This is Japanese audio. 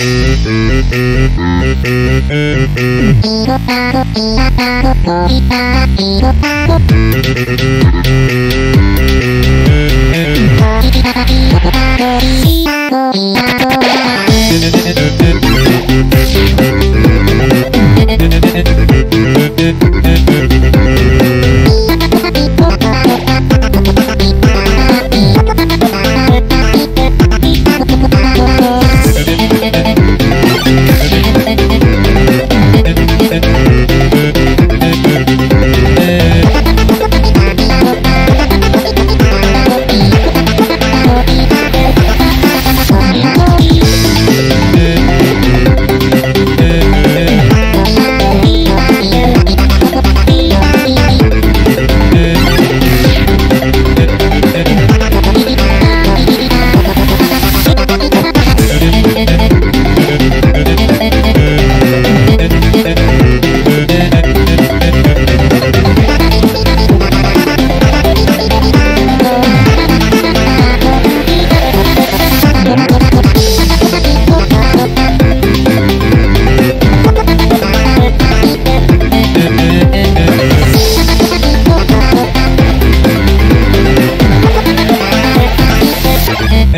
色パロ、ピアパロ、ノリパラ、色パロ。